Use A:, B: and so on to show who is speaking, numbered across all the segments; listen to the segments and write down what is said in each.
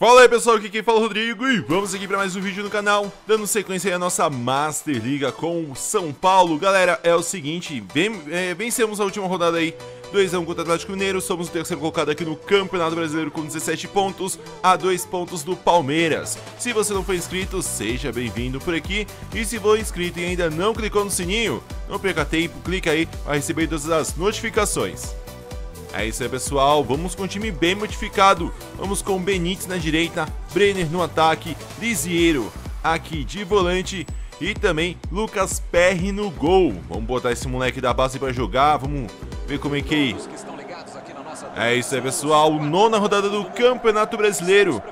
A: Fala aí pessoal, aqui quem fala é o Rodrigo e vamos aqui para mais um vídeo no canal Dando sequência aí a nossa Master Liga com o São Paulo. Galera, é o seguinte, vem, é, vencemos a última rodada aí 2x1 contra o Atlético Mineiro, somos o terceiro colocado aqui no Campeonato Brasileiro com 17 pontos A 2 pontos do Palmeiras. Se você não for inscrito, seja bem-vindo por aqui E se for inscrito e ainda não clicou no sininho, não perca tempo, clica aí para receber todas as notificações é isso aí, pessoal. Vamos com um time bem modificado. Vamos com Benítez na direita, Brenner no ataque, Lisiero aqui de volante e também Lucas Perry no gol. Vamos botar esse moleque da base para jogar. Vamos ver como é que é isso aí, pessoal. Nona rodada do Campeonato Brasileiro.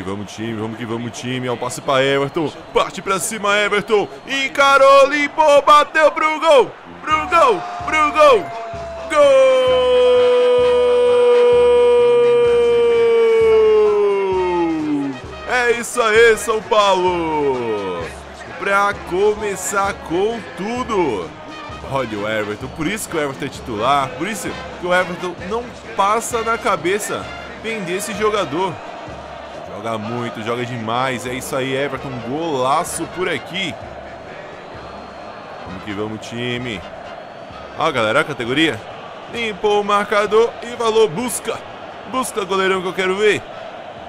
A: Que vamos, time. Vamos que vamos, time. É um passe para Everton. Parte para cima, Everton. Encarou, limpou, bateu pro gol. Pro gol, pro gol. Gol! É isso aí, São Paulo. Pra começar com tudo. Olha o Everton, por isso que o Everton é titular, por isso que o Everton não passa na cabeça vender esse jogador. Joga muito, joga demais. É isso aí, Everton. Golaço por aqui. Vamos que vamos, time. Ó, galera, a categoria. Limpou o marcador e falou: busca. Busca, goleirão, que eu quero ver.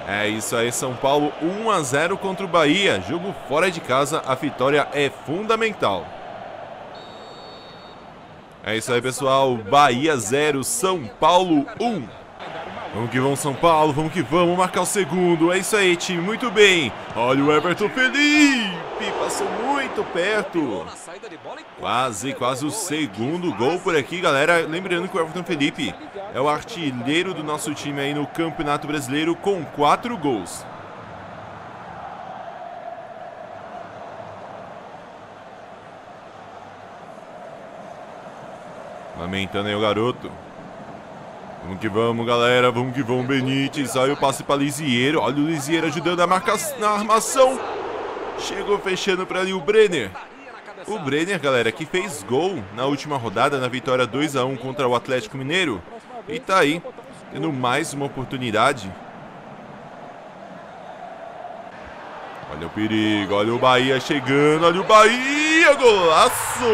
A: É isso aí, São Paulo 1 a 0 contra o Bahia. Jogo fora de casa, a vitória é fundamental. É isso aí, pessoal. Bahia 0, São Paulo 1. Vamos que vamos, São Paulo, vamos que vamos marcar o segundo. É isso aí, time, muito bem. Olha o Everton Felipe, passou muito perto. Quase, quase o segundo gol por aqui, galera. Lembrando que o Everton Felipe é o artilheiro do nosso time aí no Campeonato Brasileiro com quatro gols. Lamentando aí o garoto. Vamos que vamos, galera. Vamos que vamos, Benítez. Aí o passe para Lisieiro. Olha o Lisieiro ajudando a marca na armação. Chegou fechando para ali o Brenner. O Brenner, galera, que fez gol na última rodada na vitória 2 a 1 contra o Atlético Mineiro. E tá aí, tendo mais uma oportunidade. Olha o perigo, olha o Bahia chegando, olha o Bahia, golaço!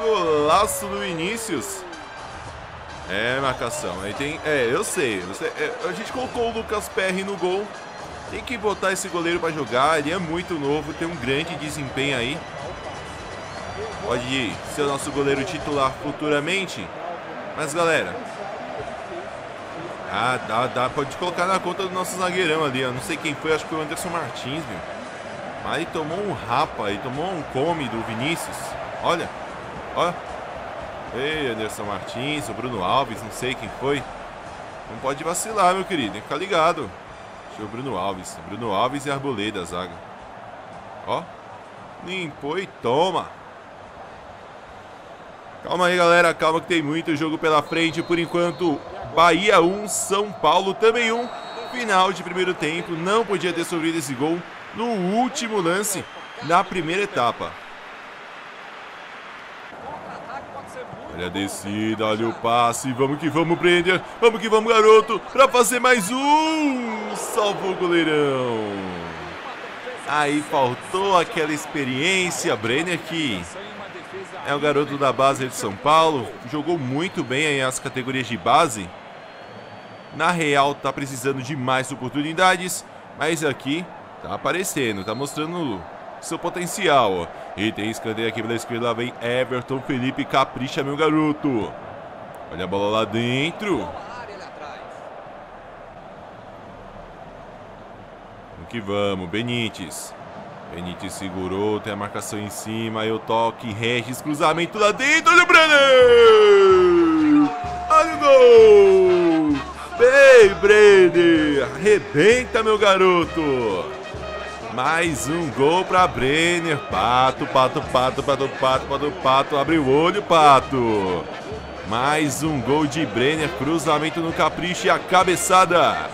A: Golaço do Vinícius. É, marcação. Aí tem. É, eu sei. É, a gente colocou o Lucas Perry no gol. Tem que botar esse goleiro para jogar. Ele é muito novo, tem um grande desempenho aí. Pode ser o nosso goleiro titular futuramente. Mas galera. Ah, dá, dá. Pode colocar na conta do nosso zagueirão ali. Eu não sei quem foi, acho que foi o Anderson Martins, viu? Ele tomou um rapa, ele tomou um come do Vinícius. Olha, olha. Ei, Anderson Martins, o Bruno Alves, não sei quem foi. Não pode vacilar, meu querido, tem que ficar ligado. Deixa o Bruno Alves. Bruno Alves e Arboleda, zaga. Ó. Limpou e toma. Calma aí, galera. Calma que tem muito jogo pela frente. Por enquanto, Bahia 1, São Paulo também 1. Final de primeiro tempo. Não podia ter sofrido esse gol no último lance na primeira etapa. Olha a descida, olha o passe. Vamos que vamos, Brenner. Vamos que vamos, garoto. Pra fazer mais um. Salvou o goleirão. Aí faltou aquela experiência. Brenner que é o garoto da base de São Paulo. Jogou muito bem aí as categorias de base. Na real, tá precisando de mais oportunidades. Mas aqui tá aparecendo, tá mostrando seu potencial. E tem escanteio aqui pela esquerda, lá vem Everton Felipe, capricha meu garoto. Olha a bola lá dentro. Vamos que vamos, Benítez. Benítez segurou, tem a marcação em cima, aí o toque, Regis, cruzamento lá dentro, olha o Brenner! Olha o gol! Bem, Brenner! Arrebenta, meu garoto! Mais um gol para Brenner. Pato, pato, pato, pato, pato, pato, pato. Abre o olho, pato. Mais um gol de Brenner. Cruzamento no capricho e a cabeçada.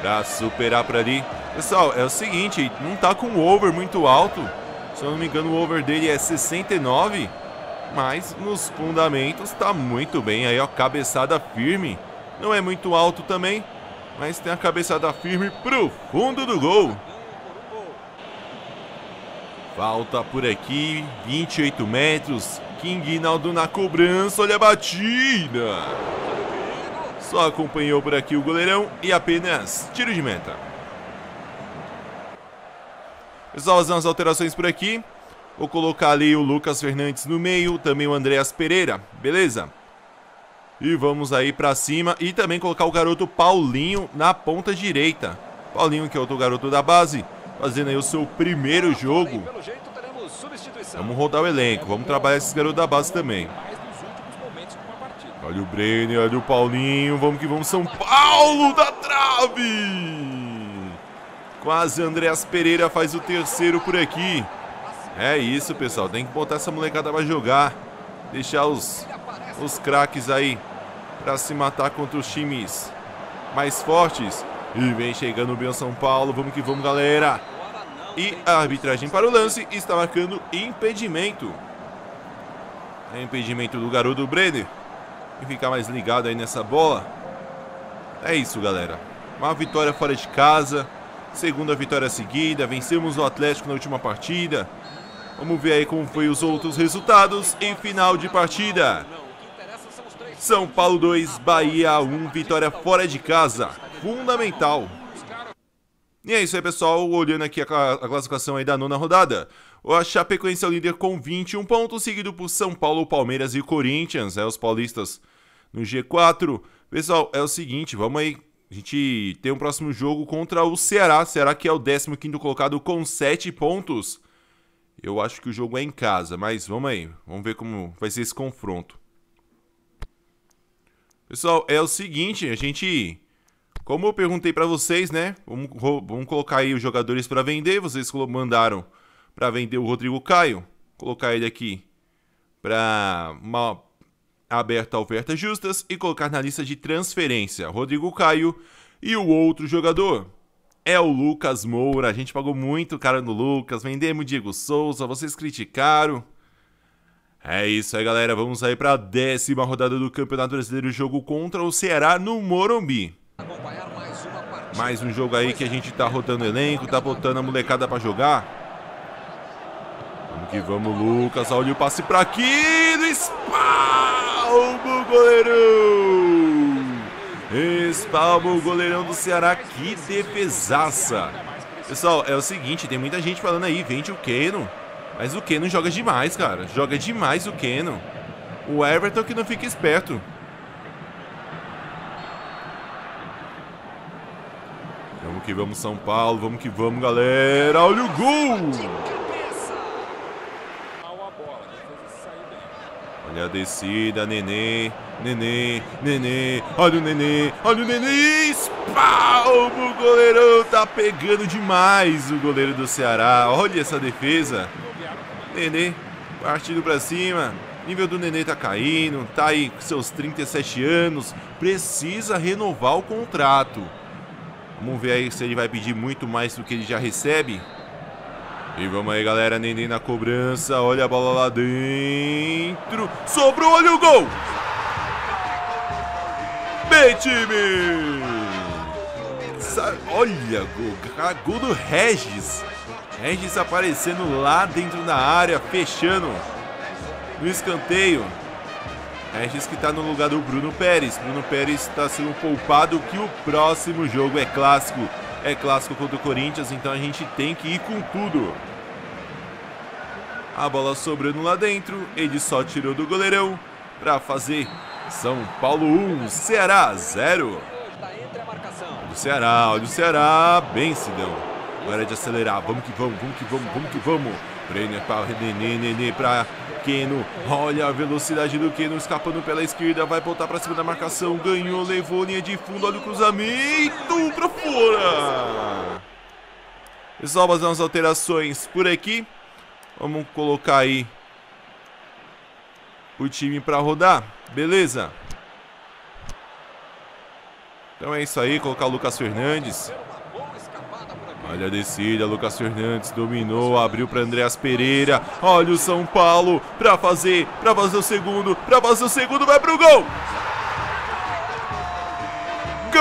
A: Para superar por ali. Pessoal, é o seguinte, não tá com o over muito alto. Se eu não me engano, o over dele é 69. Mas nos fundamentos tá muito bem aí, ó. Cabeçada firme. Não é muito alto também, mas tem a cabeçada firme pro fundo do gol. Falta por aqui, 28 metros. King Naldo na cobrança, olha a batida. Só acompanhou por aqui o goleirão e apenas tiro de meta. Pessoal, fazendo as alterações por aqui. Vou colocar ali o Lucas Fernandes no meio, também o Andreas Pereira, beleza? E vamos aí pra cima e também colocar o garoto Paulinho na ponta direita. Paulinho, que é outro garoto da base, fazendo aí o seu primeiro jogo. Vamos rodar o elenco, vamos trabalhar esses garotos da base também. Olha o Brenner, olha o Paulinho, vamos que vamos, São Paulo da trave! Quase Andreas Pereira faz o terceiro por aqui. É isso, pessoal, tem que botar essa molecada pra jogar. Deixar os, os craques aí para se matar contra os times mais fortes. E vem chegando bem o São Paulo. Vamos que vamos, galera. E a arbitragem para o lance está marcando impedimento. É impedimento do garoto Brenner. E ficar mais ligado aí nessa bola. É isso, galera. Uma vitória fora de casa. Segunda vitória seguida. Vencemos o Atlético na última partida. Vamos ver aí como foi os outros resultados em final de partida. São Paulo 2, Bahia 1, vitória fora de casa. Fundamental. E é isso aí, pessoal. Olhando aqui a, a classificação aí da nona rodada. O Chapecoense é o líder com 21 pontos, seguido por São Paulo, Palmeiras e Corinthians. É os paulistas no G4. Pessoal, é o seguinte, vamos aí. A gente tem um próximo jogo contra o Ceará. Ceará que é o 15º colocado com 7 pontos. Eu acho que o jogo é em casa, mas vamos aí. Vamos ver como vai ser esse confronto. Pessoal, é o seguinte, a gente... Como eu perguntei para vocês, né? Vamos, vamos, colocar aí os jogadores para vender. Vocês mandaram para vender o Rodrigo Caio. Colocar ele aqui para uma aberta ofertas justas e colocar na lista de transferência Rodrigo Caio e o outro jogador é o Lucas Moura. A gente pagou muito caro no Lucas, vendemos Diego Souza, vocês criticaram. É isso aí, galera. Vamos aí para a décima rodada do Campeonato Brasileiro, jogo contra o Ceará no Morumbi. Mais um jogo aí que a gente tá rodando elenco, tá botando a molecada para jogar. Vamos que vamos, Lucas. Olha o passe para aqui do espalmo, goleirão. Espalmo, goleirão do Ceará. Que defesaça. Pessoal, é o seguinte, tem muita gente falando aí, vende o Keno. Mas o Keno joga demais, cara. Joga demais o Keno. O Everton que não fica esperto. Vamos São Paulo. Vamos que vamos, galera. Olha o gol! Olha a descida, Nenê. Nenê, Nenê. Olha o Nenê. Olha o Nenê. Espalmo! O goleirão tá pegando demais o goleiro do Ceará. Olha essa defesa. Nenê partindo pra cima. Nível do Nenê tá caindo, tá aí com seus 37 anos, precisa renovar o contrato. Vamos ver aí se ele vai pedir muito mais do que ele já recebe. E vamos aí, galera, Nenê na cobrança, olha a bola lá dentro. Sobrou, olha o gol! Bem, time! Olha, gol, gol do Regis. Regis aparecendo lá dentro da área, fechando no escanteio. Regis que está no lugar do Bruno Pérez. Bruno Pérez está sendo poupado que o próximo jogo é clássico. É clássico contra o Corinthians, então a gente tem que ir com tudo. A bola sobrando lá dentro, ele só tirou do goleirão para fazer São Paulo 1, Ceará 0. Olha o Ceará, olha o Ceará, bem Sidão. Hora de acelerar. Vamos que vamos, vamos que vamos, vamos que vamos. Brenner para Nenê, Nenê para Keno. Olha a velocidade do Keno escapando pela esquerda. Vai voltar para cima da marcação. Ganhou, levou linha de fundo. Olha o cruzamento para fora. Pessoal, fazer umas alterações por aqui. Vamos colocar aí o time para rodar. Beleza? Então é isso aí, colocar o Lucas Fernandes. Olha a descida, Lucas Fernandes dominou, abriu para Andreas Pereira. Olha o São Paulo para fazer, para fazer o segundo, para fazer o segundo, vai pro gol! Gol!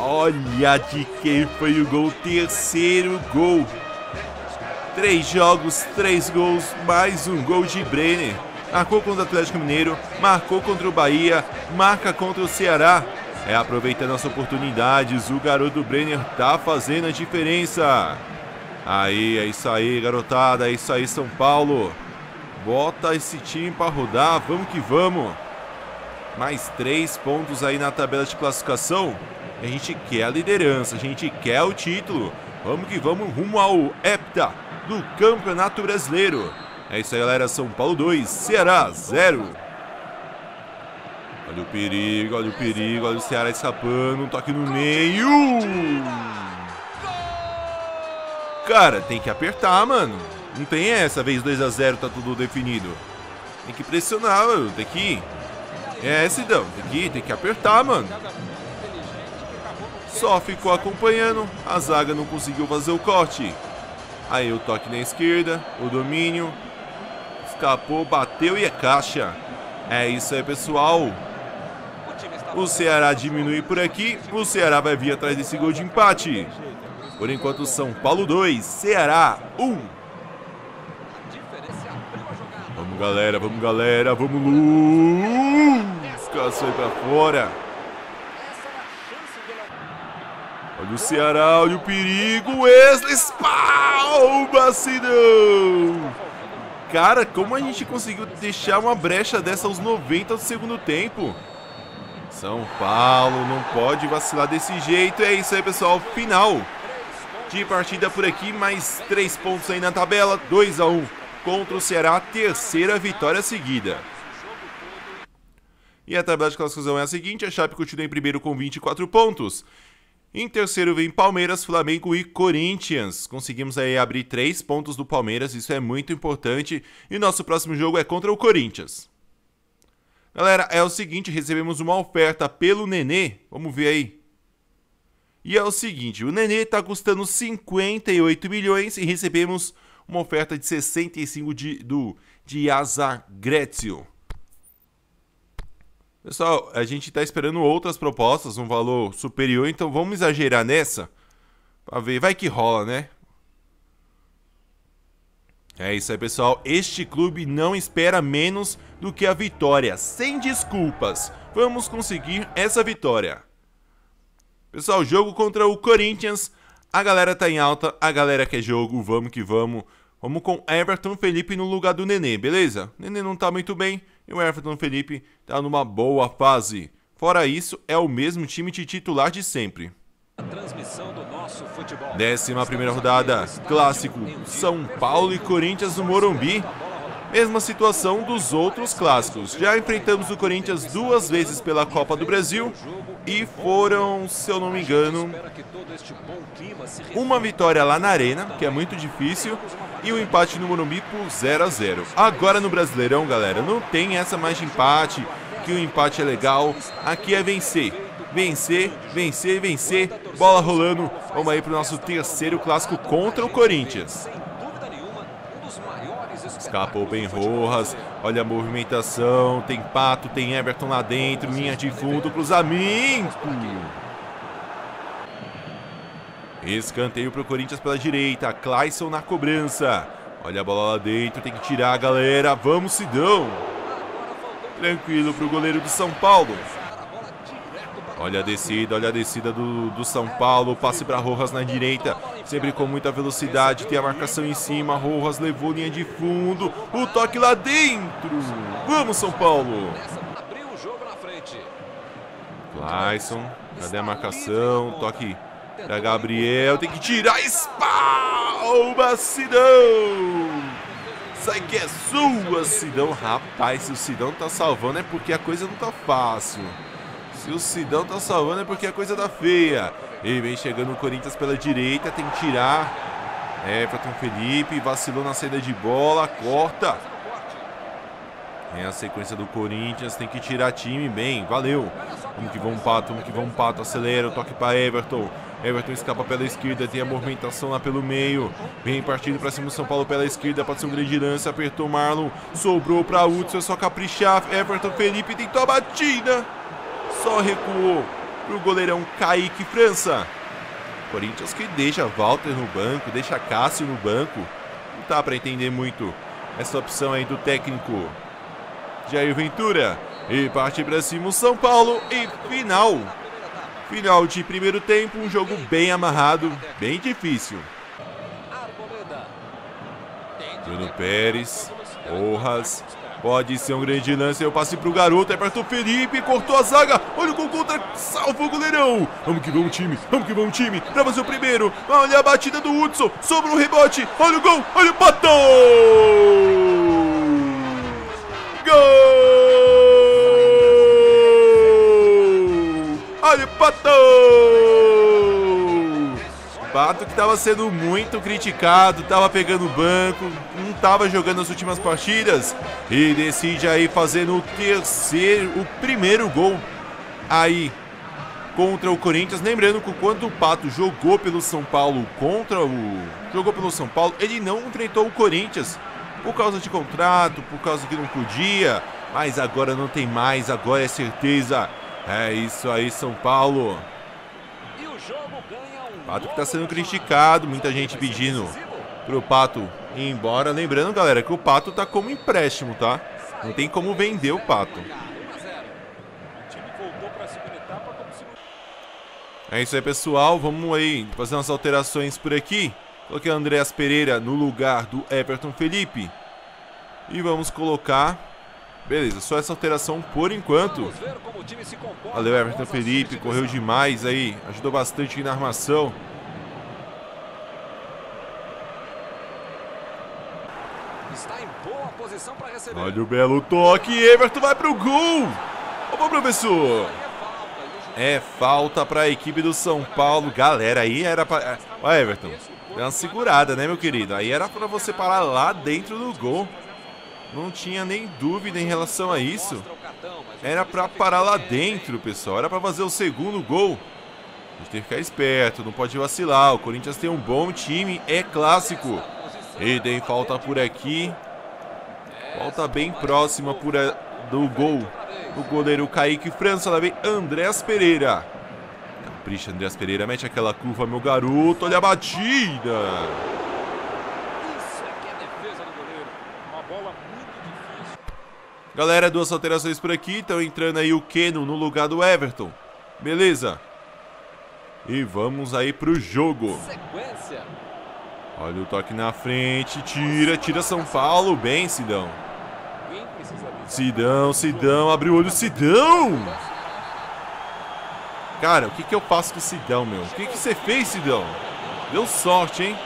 A: Olha de quem foi o gol, terceiro gol. Três jogos, três gols, mais um gol de Brenner. Marcou contra o Atlético Mineiro, marcou contra o Bahia, marca contra o Ceará. É aproveitando as oportunidades, o garoto Brenner tá fazendo a diferença. Aí, é isso aí, garotada, é isso aí, São Paulo. Bota esse time para rodar, vamos que vamos. Mais três pontos aí na tabela de classificação. A gente quer a liderança, a gente quer o título. Vamos que vamos rumo ao hepta do Campeonato Brasileiro. É isso aí, galera. São Paulo 2, Ceará 0. Olha o perigo, olha o perigo, olha o Ceará escapando. Um toque no meio. Cara, tem que apertar, mano. Não tem essa vez 2 a 0 tá tudo definido. Tem que pressionar, mano. Tem que. É, Sidão. Tem que, tem que apertar, mano. Só ficou acompanhando. A zaga não conseguiu fazer o corte. Aí o toque na esquerda. O domínio. Escapou, bateu e é caixa. É isso aí, pessoal. O Ceará diminui por aqui. O Ceará vai vir atrás desse gol de empate. Por enquanto, São Paulo 2, Ceará 1. Vamos, galera, vamos, galera, vamos, Lucas, foi pra fora. Olha o Ceará, olha o perigo, Wesley, palma, Sidão. Cara, como a gente conseguiu deixar uma brecha dessa aos 90 do segundo tempo? São Paulo não pode vacilar desse jeito. É isso aí, pessoal. Final de partida por aqui. Mais três pontos aí na tabela. 2 a 1 um contra o Ceará. Terceira vitória seguida. E a tabela de classificação é a seguinte. A Chape continua em primeiro com 24 pontos. Em terceiro vem Palmeiras, Flamengo e Corinthians. Conseguimos aí abrir três pontos do Palmeiras, isso é muito importante. E nosso próximo jogo é contra o Corinthians. Galera, é o seguinte, recebemos uma oferta pelo Nenê. Vamos ver aí. E é o seguinte, o Nenê está custando 58 milhões e recebemos uma oferta de 65 de, do de Asa Grezio. Pessoal, a gente está esperando outras propostas, um valor superior, então vamos exagerar nessa. Pra ver, vai que rola, né? É isso aí, pessoal. Este clube não espera menos do que a vitória. Sem desculpas. Vamos conseguir essa vitória. Pessoal, jogo contra o Corinthians. A galera tá em alta, a galera quer jogo, vamos que vamos. Vamos com Everton Felipe no lugar do Nenê, beleza? O Nenê não tá muito bem e o Everton Felipe tá numa boa fase. Fora isso, é o mesmo time de titular de sempre. Décima primeira rodada, clássico, São Paulo e Corinthians no Morumbi. Mesma situação dos outros clássicos. Já enfrentamos o Corinthians duas vezes pela Copa do Brasil e foram, se eu não me engano, uma vitória lá na Arena, que é muito difícil, e um empate no Morumbi por 0 a 0. Agora no Brasileirão, galera, não tem essa mais de empate, que o empate é legal. Aqui é vencer. Vencer, vencer, vencer. Bola rolando. Vamos aí pro nosso terceiro clássico contra o Corinthians. Escapou bem Rojas. Olha a movimentação. Tem Pato, tem Everton lá dentro. Linha de fundo, cruzamento. Escanteio para o Corinthians pela direita. Clayson na cobrança. Olha a bola lá dentro. Tem que tirar, galera. Vamos, Sidão. Tranquilo para o goleiro do São Paulo. Olha a descida, olha a descida do, do São Paulo. Passe para Rojas na direita. Sempre com muita velocidade. Tem a marcação em cima. Rojas levou linha de fundo. O toque lá dentro. Vamos, São Paulo. Clayson. Cadê a marcação? Toque para Gabriel. Tem que tirar. Espalma, Sidão. Sai que é sua, Sidão. Rapaz, se o Sidão tá salvando é porque a coisa não tá fácil. Se o Sidão tá salvando é porque a coisa tá feia. E vem chegando o Corinthians pela direita, tem que tirar. Everton Felipe, vacilou na saída de bola, corta. Tem a sequência do Corinthians, tem que tirar time bem, valeu. Vamos que vamos, Pato, vamos que vamos, Pato, acelera, o toque para Everton. Everton escapa pela esquerda, tem a movimentação lá pelo meio. Vem partindo para cima do São Paulo pela esquerda, pode ser um grande lance, apertou Marlon, sobrou para Hudson, é só caprichar. Everton Felipe tentou a batida, só recuou pro goleirão Kaique França. Corinthians que deixa Walter no banco, deixa Cássio no banco. Não tá para entender muito essa opção aí do técnico Jair Ventura. E parte para cima o São Paulo e final. Final de primeiro tempo, um jogo bem amarrado, bem difícil. Bruno Pérez, Porras, pode ser um grande lance, eu passe pro garoto, é perto Felipe, cortou a zaga, olha o gol contra, salva o goleirão. Vamos que vamos time, vamos que vamos time, pra fazer o primeiro, olha a batida do Hudson, sobra um rebote, olha o gol, olha o patão! Olha Pato que estava sendo muito criticado, estava pegando banco, não estava jogando as últimas partidas e decide aí fazer o terceiro, o primeiro gol aí contra o Corinthians. Lembrando que quando o Pato jogou pelo São Paulo contra o jogou pelo São Paulo, ele não enfrentou o Corinthians por causa de contrato, por causa que não podia, mas agora não tem mais, agora é certeza. É isso aí, São Paulo. Pato que está sendo criticado, muita gente pedindo pro Pato ir embora. Lembrando, galera, que o Pato tá como empréstimo, tá? Não tem como vender o Pato. É isso aí, pessoal. Vamos aí fazer umas alterações por aqui. Coloquei o Andreas Pereira no lugar do Everton Felipe. E vamos colocar Beleza, só essa alteração por enquanto. Valeu, Everton Felipe, correu demais aí, ajudou bastante na armação. Olha o belo toque, Everton vai pro gol! Opa, professor! É falta para a equipe do São Paulo. Galera, aí era para... Ó, Everton, deu uma segurada, né, meu querido? Aí era para você parar lá dentro do gol. Não tinha nem dúvida em relação a isso. Era para parar lá dentro, pessoal. Era para fazer o segundo gol. A gente tem que ficar esperto, não pode vacilar. O Corinthians tem um bom time, é clássico. Eden falta por aqui. Falta bem próxima por a, do gol. O goleiro Kaique França, lá vem Andrés Pereira. Capricha, Andrés Pereira, mete aquela curva, meu garoto. Olha a batida. Galera, duas alterações por aqui. Estão entrando aí o Keno no lugar do Everton. Beleza. E vamos aí pro jogo. Olha o toque na frente. Tira, tira São Paulo. Bem, Sidão. Sidão, Sidão. Abriu o olho, Sidão. Cara, o que, que eu faço com o Sidão, meu? O que, que você fez, Sidão? Deu sorte, hein?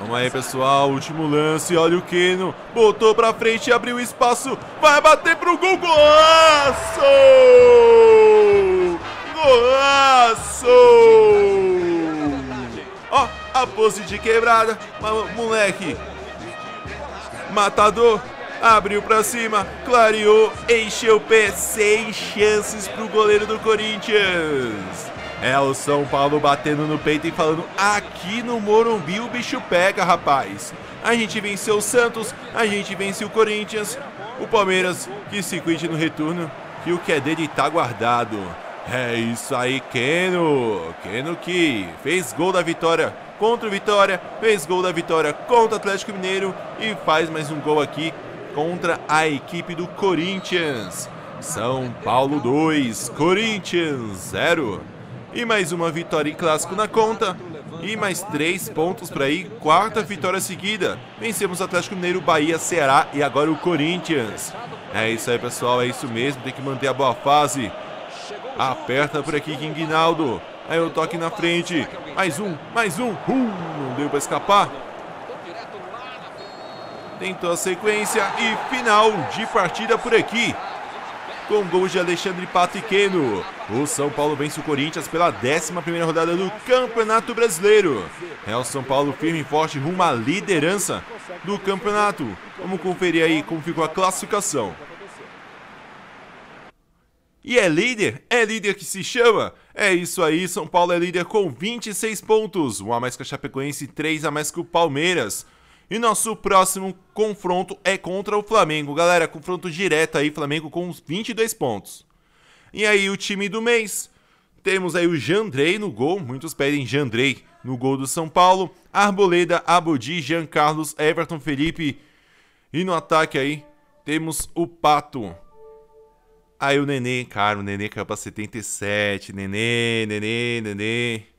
A: Vamos aí, pessoal. Último lance. Olha o Keno. Botou pra frente, abriu espaço. Vai bater pro gol. Golaço! Golaço! Ó, a pose de quebrada. Moleque. Matador. Abriu pra cima, clareou, encheu o pé, sem chances pro goleiro do Corinthians. É o São Paulo batendo no peito e falando: aqui no Morumbi o bicho pega, rapaz. A gente venceu o Santos, a gente venceu o Corinthians, o Palmeiras que se cuide no retorno, que o que é dele tá guardado. É isso aí, Keno. Keno que fez gol da vitória contra o Vitória, fez gol da vitória contra o Atlético Mineiro e faz mais um gol aqui contra a equipe do Corinthians. São Paulo 2, Corinthians 0. E mais uma vitória em clássico na conta. E mais três pontos para ir. Quarta vitória seguida. Vencemos Atlético Mineiro, Bahia, Ceará e agora o Corinthians. É isso aí, pessoal. É isso mesmo. Tem que manter a boa fase. Aperta por aqui, Guinaldo. Aí o toque na frente. Mais um, mais um. Uh, não deu para escapar. Tentou a sequência e final de partida por aqui. Com gols de Alexandre Pato e Queno. O São Paulo vence o Corinthians pela 11 rodada do Campeonato Brasileiro. É o São Paulo firme e forte rumo à liderança do campeonato. Vamos conferir aí como ficou a classificação. E é líder? É líder que se chama? É isso aí, São Paulo é líder com 26 pontos, um a mais que a Chapecoense e 3 a mais que o Palmeiras. E nosso próximo confronto é contra o Flamengo. Galera, confronto direto aí, Flamengo com uns 22 pontos. E aí o time do mês. Temos aí o Jandrei no gol, muitos pedem Jandrei no gol do São Paulo. Arboleda, Abodi, Jean Carlos, Everton, Felipe. E no ataque aí, temos o Pato. Aí o Nenê, cara, o Nenê caiu pra 77. Nenê, Nenê, Nenê.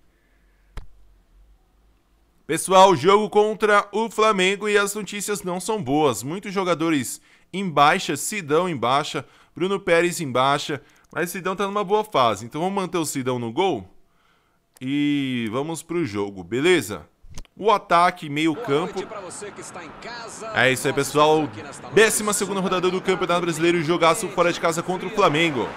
A: Pessoal, jogo contra o Flamengo e as notícias não são boas. Muitos jogadores em baixa, Sidão em baixa, Bruno Pérez em baixa, mas Sidão tá numa boa fase. Então vamos manter o Sidão no gol e vamos pro jogo, beleza? O ataque, meio campo. É isso aí, pessoal. 12 segunda rodada do Campeonato Brasileiro, jogaço fora de casa contra o Flamengo.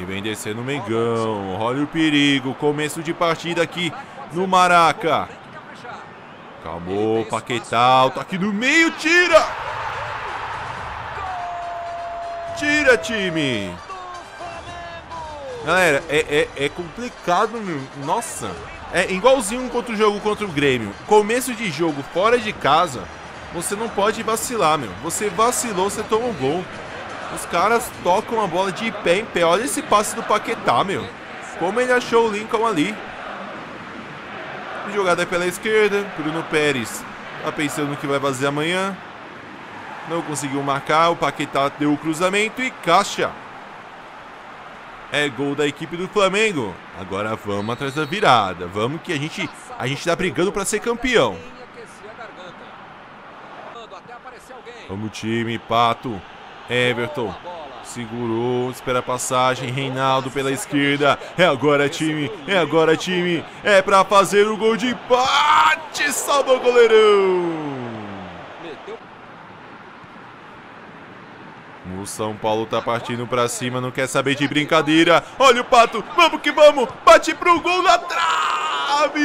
A: E vem descendo o Mengão. Olha o perigo. Começo de partida aqui no Maraca. Calmou, Paquetá, tá aqui no meio, tira! Tira, time! Galera, é, é, é complicado, meu. Nossa. É igualzinho contra o jogo contra o Grêmio. Começo de jogo fora de casa, você não pode vacilar, meu. Você vacilou, você toma um gol. Os caras tocam a bola de pé em pé. Olha esse passe do Paquetá, meu. Como ele achou o Lincoln ali. Jogada pela esquerda. Bruno Pérez tá pensando que vai fazer amanhã. Não conseguiu marcar. O Paquetá deu o cruzamento e caixa. É gol da equipe do Flamengo. Agora vamos atrás da virada. Vamos que a gente a gente tá brigando para ser campeão. Vamos time, Pato, Everton, Segurou, espera a passagem. Reinaldo pela esquerda. É agora, time. É agora, time. É pra fazer o gol de empate. Salva o goleirão. O São Paulo tá partindo pra cima, não quer saber de brincadeira. Olha o Pato, vamos que vamos. Bate pro gol na trave.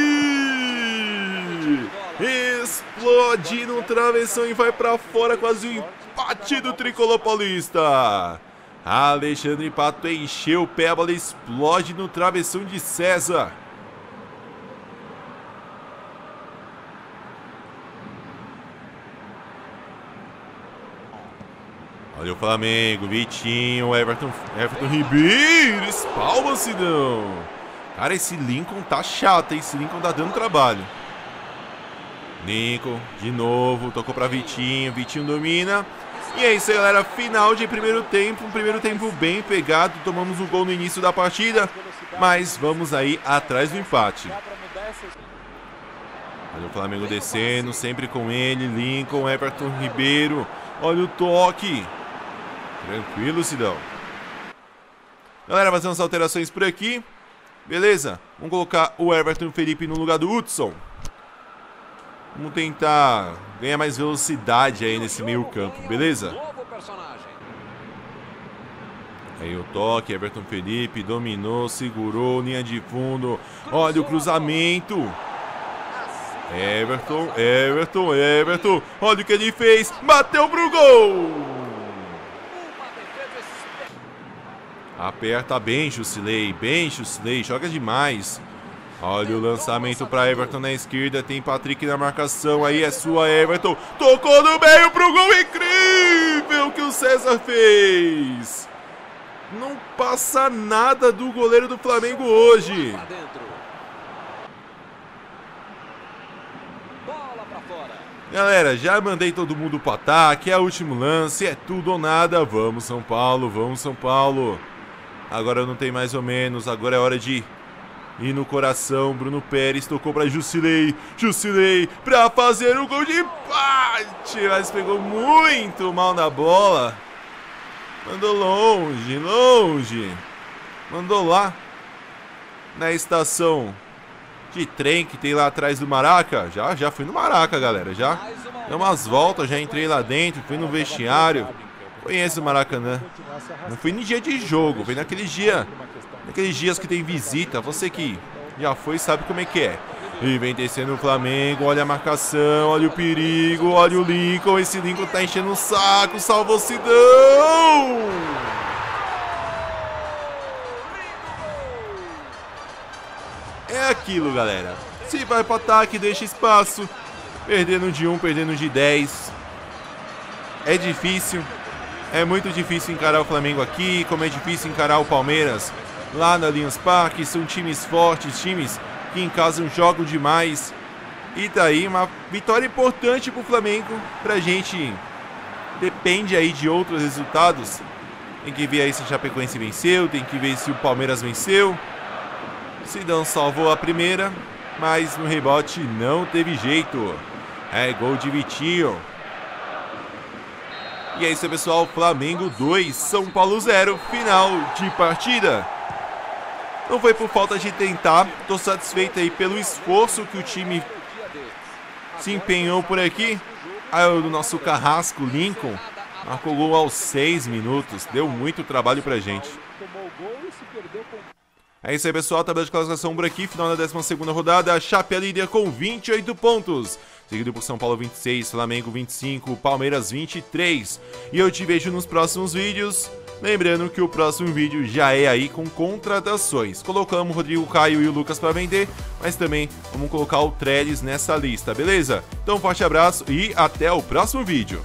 A: Explode no travessão e vai pra fora, quase o empate do tricolor paulista. Alexandre Pato encheu o pé, a bola explode no travessão de César. Olha o Flamengo, Vitinho, Everton, Everton Ribeiro, espalma Sidão. Cara, esse Lincoln tá chato, hein? Esse Lincoln tá dando trabalho. Lincoln, de novo, tocou pra Vitinho, Vitinho domina. E é isso aí, galera. Final de primeiro tempo. Um primeiro tempo bem pegado. Tomamos um gol no início da partida. Mas vamos aí atrás do empate. Olha o Flamengo descendo, sempre com ele. Lincoln, Everton Ribeiro. Olha o toque. Tranquilo, Sidão. Galera, fazendo as alterações por aqui. Beleza? Vamos colocar o Everton Felipe no lugar do Hudson. Vamos tentar ganhar mais velocidade aí nesse meio campo, beleza? Aí o toque, Everton Felipe dominou, segurou, linha de fundo. Olha o cruzamento. Everton, Everton, Everton. Olha o que ele fez. Bateu pro gol. Aperta bem, Jusilei. Bem, Jusilei. Joga demais. Olha o lançamento para Everton na esquerda. Tem Patrick na marcação. Aí é sua, Everton. Tocou no meio pro gol incrível que o César fez. Não passa nada do goleiro do Flamengo hoje. Galera, já mandei todo mundo pro ataque. É o último lance. É tudo ou nada. Vamos, São Paulo. Vamos, São Paulo. Agora não tem mais ou menos. Agora é hora de e no coração, Bruno Pérez tocou para Jusilei. Jusilei para fazer o gol de empate. Mas pegou muito mal na bola. Mandou longe, longe. Mandou lá na estação de trem que tem lá atrás do Maraca. Já, já fui no Maraca, galera. Já dei umas voltas, já entrei lá dentro, fui no vestiário. Conheço o Maracanã. Não fui em dia de jogo, foi naqueles dia, naqueles dias que tem visita. Você que já foi sabe como é que é. E vem descendo o Flamengo, olha a marcação, olha o perigo, olha o Lincoln. Esse Lincoln tá enchendo o saco, salva o Sidão! É aquilo, galera. Se vai pro ataque, deixa espaço. Perdendo de 1, um, perdendo de 10. É difícil. É muito difícil encarar o Flamengo aqui, como é difícil encarar o Palmeiras lá na Allianz Parque. São times fortes, times que em casa jogam demais. E daí tá uma vitória importante pro Flamengo. Pra gente depende aí de outros resultados. Tem que ver aí se o Chapecoense venceu, tem que ver se o Palmeiras venceu. Sidão salvou a primeira, mas no rebote não teve jeito. É gol de Vitinho. E é isso pessoal. Flamengo 2, São Paulo 0. Final de partida. Não foi por falta de tentar. Estou satisfeito aí pelo esforço que o time se empenhou por aqui. Aí o nosso carrasco Lincoln marcou gol aos 6 minutos. Deu muito trabalho pra gente. É isso aí, pessoal. Tabela de classificação por aqui. Final da 12 rodada. A Chape é líder com 28 pontos. Seguido por São Paulo 26, Flamengo 25, Palmeiras 23. E eu te vejo nos próximos vídeos. Lembrando que o próximo vídeo já é aí com contratações. Colocamos o Rodrigo Caio e o Lucas para vender, mas também vamos colocar o Trellis nessa lista, beleza? Então, um forte abraço e até o próximo vídeo.